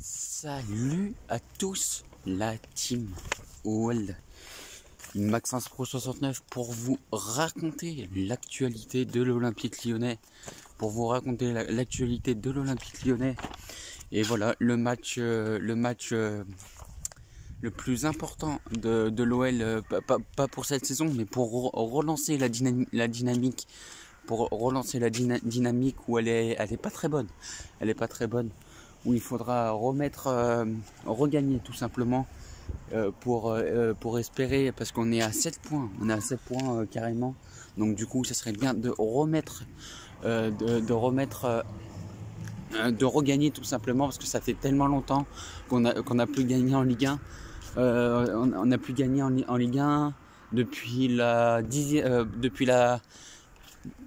Salut à tous la team World Maxence Pro 69 pour vous raconter l'actualité de l'Olympique lyonnais. Pour vous raconter l'actualité de l'Olympique lyonnais. Et voilà, le match, euh, le match euh, le plus important de, l'OL, euh, pas, pour cette saison, mais pour relancer la, la dynamique. Pour relancer la dynamique où elle est, elle est pas très bonne. Elle est pas très bonne où il faudra remettre, euh, regagner tout simplement euh, pour, euh, pour espérer, parce qu'on est à 7 points, on est à 7 points carrément, donc du coup ça serait bien de remettre, de, remettre, de regagner tout simplement, parce que ça fait tellement longtemps qu'on a, qu'on a plus gagné en Ligue 1, on n'a plus gagné en, Ligue 1 depuis la, depuis la,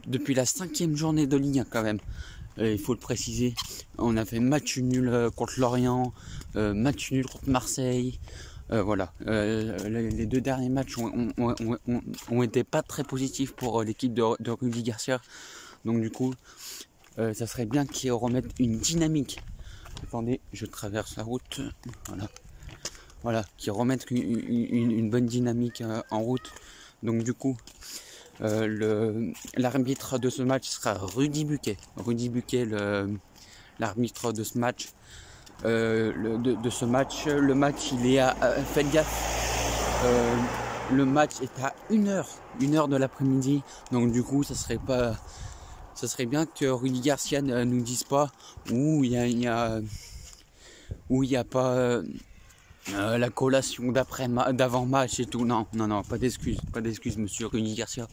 depuis la cinquième journée de Ligue 1 quand même. Euh, il faut le préciser. On a fait match nul euh, contre Lorient, euh, match nul contre Marseille. voilà, les, deux derniers matchs ont, été pas très positifs pour l'équipe de, de Rudy Garcia. Donc du coup, ça serait bien qu'ils remettent une dynamique. Attendez, je traverse la route. Voilà, voilà, qu'ils remettent une, bonne dynamique en route. Donc du coup, l'arbitre de ce match sera Rudy Buquet. Rudy Buquet, l'arbitre de ce match. Euh, de, ce match. Le match, il est à. faites gaffe. Euh, le match est à 1 heure, 1 heure de l'après-midi. Donc du coup, ça serait pas. Ça serait bien que Rudy Garcia ne nous dise pas où y a où il n'y a pas euh, la collation d'après d'avant match et tout. Non, non, non, pas d'excuses, pas d'excuses, monsieur Rudy Garcia.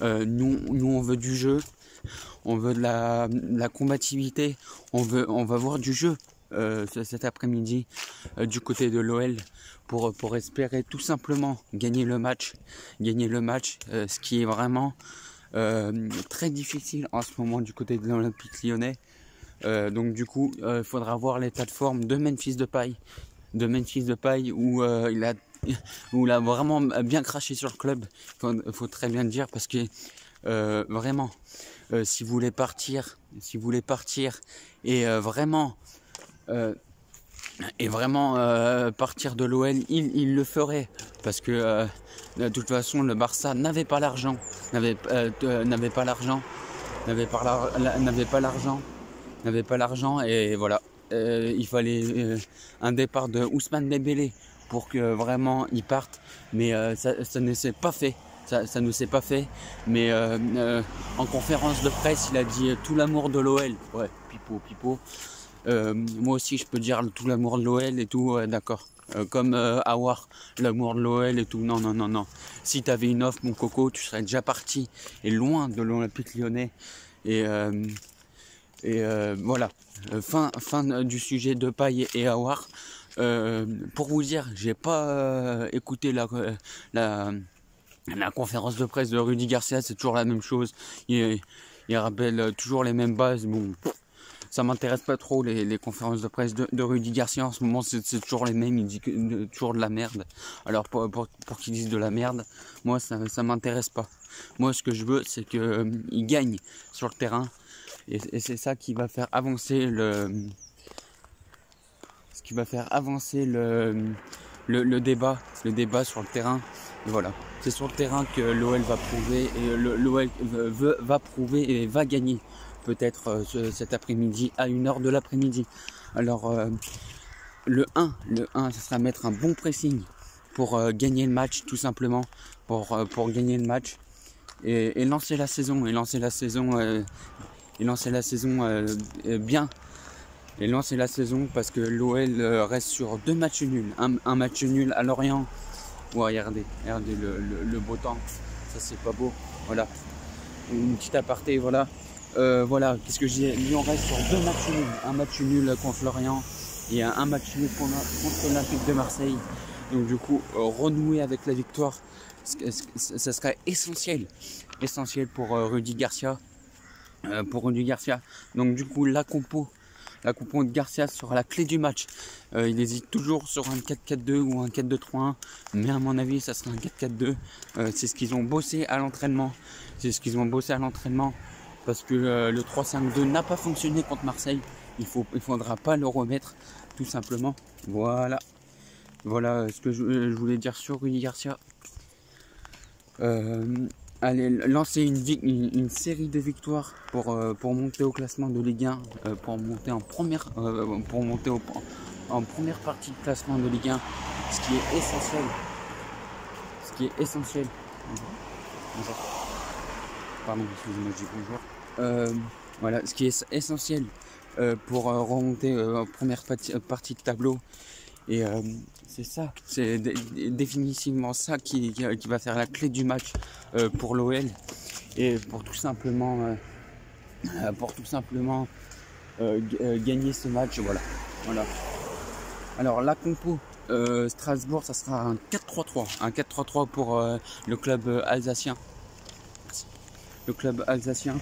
Euh, nous, on veut du jeu, on veut de la, combativité, on veut, on va voir du jeu euh, cet après-midi du côté de l'OL pour, espérer tout simplement gagner le match, gagner le match, ce qui est vraiment très difficile en ce moment du côté de l'Olympique lyonnais. donc du coup, il faudra voir l'état de forme de Memphis de paille de Memphis de paille où euh, il a où il a vraiment bien craché sur le club. Il faut, très bien le dire parce que euh, vraiment, euh, si vous partir, si partir et vraiment et vraiment partir de l'OL, il, il, le ferait parce que de toute façon le Barça n'avait pas l'argent, n'avait n'avait pas l'argent, n'avait pas l'argent, n'avait pas l'argent et voilà. Euh, il fallait euh, un départ de Ousmane Dembélé pour que vraiment il parte, mais euh, ça, ne s'est pas fait. Ça, ne s'est pas fait, mais en conférence de presse, il a dit tout l'amour de l'OL. Ouais, pipo, pipo. moi aussi, je peux dire tout l'amour de l'OL et tout, d'accord. comme avoir l'amour de l'OL et tout. Non, non, non, non. Si tu avais une offre, mon coco, tu serais déjà parti et loin de l'Olympique lyonnais. Et et euh, voilà, euh, fin, fin du sujet de Paille et Awar. Euh, pour vous dire, j'ai pas écouté la, la, conférence de presse de Rudy Garcia, c'est toujours la même chose. Il, rappelle toujours les mêmes bases. Bon, ça m'intéresse pas trop les, conférences de presse de, Rudy Garcia en ce moment c'est toujours les mêmes il dit que, toujours de la merde alors pour, pour, pour qu'ils disent de la merde moi ça ça m'intéresse pas moi ce que je veux c'est qu'il il gagne sur le terrain et, c'est ça qui va faire avancer le. Ce qui va faire avancer le, le, débat, le débat sur le terrain. Et voilà. C'est sur le terrain que l'OL va prouver et l'OL va prouver et va gagner peut-être euh, cet après-midi à une heure de l'après-midi. Alors euh, le 1, le 1, ça sera mettre un bon pressing pour euh, gagner le match tout simplement, pour, pour gagner le match et, lancer la saison et lancer la saison et lancer la saison euh, euh, bien. Et lancer la saison parce que l'OL euh, reste sur deux matchs nuls. Un, match nul à Lorient. regardez, regardez le, beau temps. Ça c'est pas beau. Voilà. Une petite aparté, voilà. voilà, qu'est-ce que j'ai Lyon reste sur deux matchs nuls. Un match nul contre Lorient et un, match nul contre, l'Olympique de Marseille. Donc du coup, renouer avec la victoire, ça serait essentiel. Essentiel pour Rudy Garcia. Euh, pour Rudy Garcia. Donc du coup la compo, la compo de Garcia sera la clé du match. Euh, il hésite toujours sur un 4-4-2 ou un 4-2-3-1, mais à mon avis ça sera un 4-4-2. Euh, c'est ce qu'ils ont bossé à l'entraînement. C'est ce qu'ils ont bossé à l'entraînement parce que le 3-5-2 n'a pas fonctionné contre Marseille. il faut, il faudra pas le remettre, tout simplement. Voilà. Voilà ce que je, voulais dire sur Rudy Garcia. Allez lancer une, une, série de victoires pour, euh, pour monter au classement de Ligue 1, euh, pour monter en première, pour monter en première partie de classement de Ligue 1, ce qui est essentiel. Ce qui est essentiel. Bonjour. Pardon, excusez-moi, je dis bonjour. voilà, ce qui est essentiel pour remonter en première partie de tableau et euh, c'est ça, c'est définitivement ça qui, qui, va faire la clé du match euh, pour l'OL. Et pour tout simplement, euh, pour tout simplement gagner ce match, voilà. voilà. Alors la compo Strasbourg, ça sera un 4-3-3. Un 4-3-3 pour le club alsacien. Le club alsacien,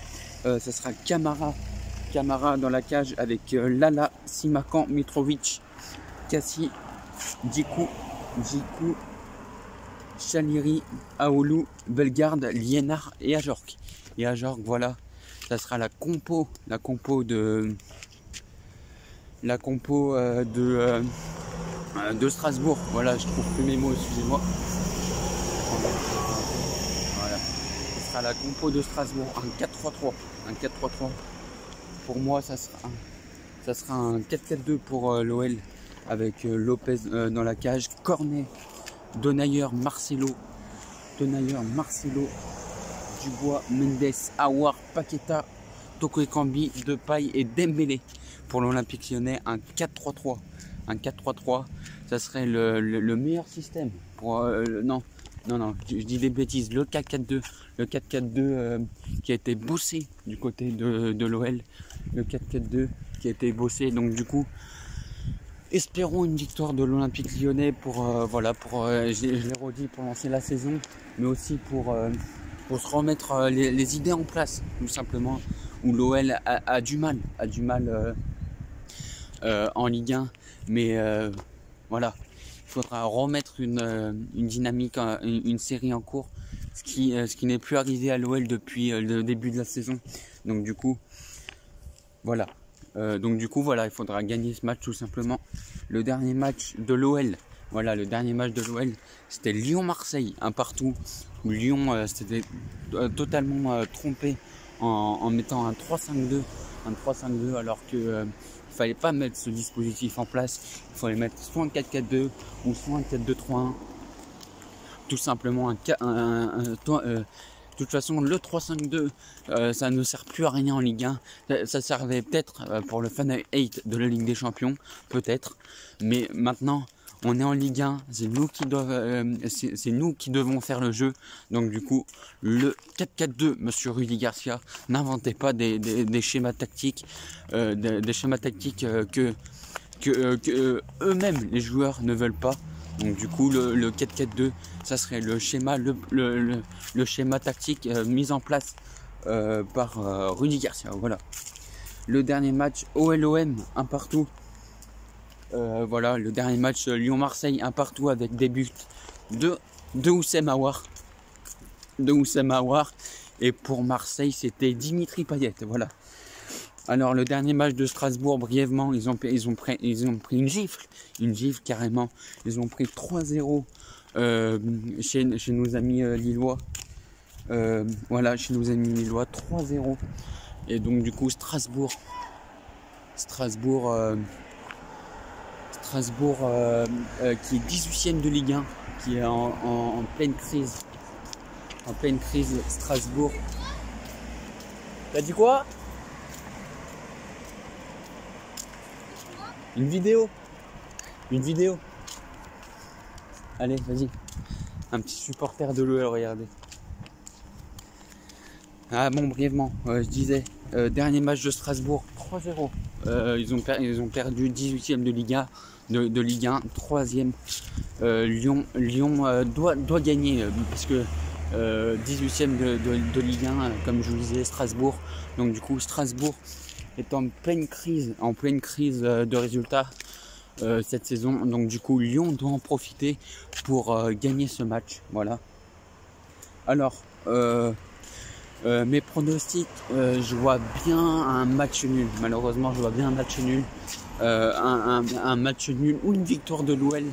ça sera Camara. Camara dans la cage avec Lala, Simakan, Mitrovic, Cassie, Djikou, Djikou, Chaliri, Aoulou, Bellegarde, Liénard et Ajorc. Et Ajorc, voilà, ça sera la compo, la compo de la compo euh, de, euh, de Strasbourg. Voilà, je trouve plus mes mots, excusez-moi. Voilà. Ça sera la compo de Strasbourg, un 4-3-3. Un 4-3-3. Pour moi, ça sera un, ça sera un 4-4-2 pour euh, l'OL avec euh, Lopez euh, dans la cage, Cornet, Donailleur, Marcelo, Donailleur, Marcelo, Dubois, Mendes, Awar, Paqueta, Toko Ekambi, Depay et Dembélé. Pour l'Olympique lyonnais un 4-3-3 un 4-3-3 ça serait le, meilleur système pour euh, non non non je, dis des bêtises. Le 4-4-2 le 4-4-2 qui a été bossé du côté de, de l'OL le 4-4-2 qui a été bossé. Donc du coup espérons une victoire de l'Olympique lyonnais pour, euh, voilà, pour, euh, je, pour lancer la saison, mais aussi pour, euh, pour se remettre les, idées en place, tout simplement, où l'OL a, du mal, a du mal en Ligue 1, mais voilà, il faudra remettre une, une dynamique, une, série en cours, ce qui, ce qui n'est plus arrivé à l'OL depuis le début de la saison. Donc du coup, voilà, euh, donc du coup voilà, il faudra gagner ce match tout simplement. Le dernier match de l'OL, voilà, le dernier match de l'OL, c'était Lyon-Marseille, un partout. Où Lyon euh, s'était euh, totalement trompé en, mettant un 3-5-2, un 3-5-2 alors que ne fallait pas mettre ce dispositif en place. Il fallait mettre soit un 4-4-2 ou soit un 4-2-3-1. Tout simplement un, un, un, de toute façon, le 3-5-2, euh, ça ne sert plus à rien en Ligue 1. Ça, servait peut-être euh, pour le Fan 8 de la Ligue des Champions, peut-être. Mais maintenant, on est en Ligue 1, c'est nous qui euh, c'est nous qui devons faire le jeu. Donc du coup, le 4-4-2, Monsieur Rudy Garcia, n'inventez pas des, schémas tactiques, des, schémas tactiques que, que eux-mêmes les joueurs ne veulent pas. Donc du coup, le, 4-4-2, ça serait le schéma, le, schéma tactique euh, mis en place euh, par euh, Rudy Garcia. Voilà. Le dernier match OLOM, un partout. voilà, le dernier match Lyon-Marseille, un partout avec des buts de, de Oussem. De Oussem. Et pour Marseille, c'était Dimitri Payet. Voilà. Alors le dernier match de Strasbourg, brièvement, ils ont, ils ont, pris, ils ont pris une gifle, une gifle carrément. Ils ont pris 3-0 euh, chez, chez, nos amis euh, lillois. Euh, voilà, chez nos amis lillois, 3-0. Et donc du coup Strasbourg, Strasbourg, Strasbourg qui est 18ème de Ligue 1, qui est en, en pleine crise. En pleine crise, Strasbourg. T'as dit quoi? Une vidéo Une vidéo Allez, vas-y. Un petit supporter de l'OL, regardez. Ah bon, brièvement, euh, je disais, euh, dernier match de Strasbourg, 3-0. Euh, ils, ont ils ont perdu 18ème de Ligue 1, de, Ligue 1 3ème. Lyon, Lyon doit, gagner, parce que 18ème de, de, Ligue 1, comme je vous disais, Strasbourg. Donc du coup, Strasbourg est en pleine crise, en pleine crise euh, de résultats euh, cette saison. Donc du coup, Lyon doit en profiter pour euh, gagner ce match. Voilà. Alors, mes pronostics, je vois bien un match nul. Malheureusement, je vois bien un match nul. Un, match nul ou une victoire de l'OL.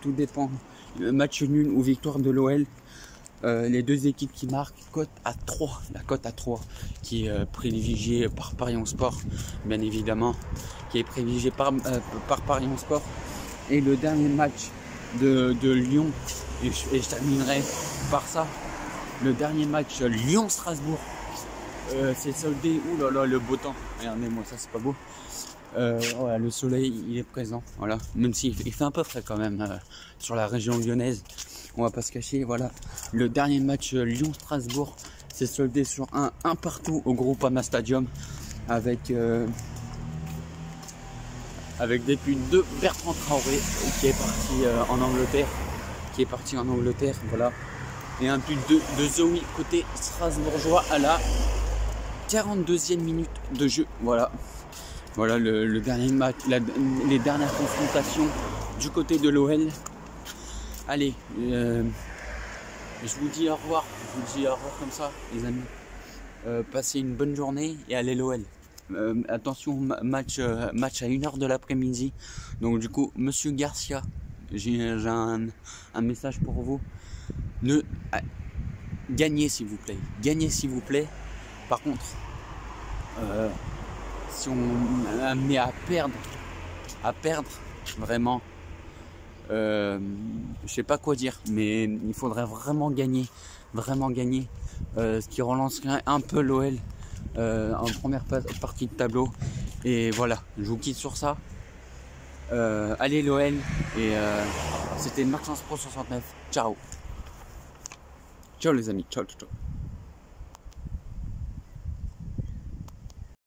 Tout dépend. Match nul ou victoire de l'OL. Les deux équipes qui marquent, cote à 3. La cote à 3 qui est privilégiée par Paris en Sport, bien évidemment. Qui est privilégiée par, par Paris en Sport. Et le dernier match de, de Lyon, et je, et je terminerai par ça, le dernier match Lyon-Strasbourg. Euh, c'est soldé. Ouh là là, le beau temps. Regardez-moi, ça c'est pas beau. Euh, le soleil, il est présent. Voilà. Même s'il il fait un peu frais quand même euh, sur la région lyonnaise. On va pas se cacher. Voilà. Le dernier match Lyon-Strasbourg, c'est soldé sur un, partout au Groupama Stadium avec avec des buts de Bertrand Traoré qui est parti en Angleterre. Qui est parti en Angleterre. Voilà et un but de, de côté strasbourgeois à la 42e minute de jeu. Voilà. Voilà le, dernier match, les dernières confrontations du côté de l'OL. Allez, euh, je vous dis au revoir. Je vous dis au revoir comme ça, les amis. Euh, passez une bonne journée et allez l'OL. Euh, attention, match, match à 1h de l'après-midi. Donc du coup, Monsieur Garcia, j'ai un, message pour vous ne gagnez s'il vous plaît, gagnez s'il vous plaît. Par contre, si on met à perdre, à perdre vraiment, euh, je sais pas quoi dire, mais il faudrait vraiment gagner, vraiment gagner, euh, ce qui relancerait un peu l'OL euh, en première partie de tableau. Et voilà, je vous quitte sur ça. allez l'OL et c'était Maxence Pro 69. Ciao Ciao les amis, ciao ciao ciao.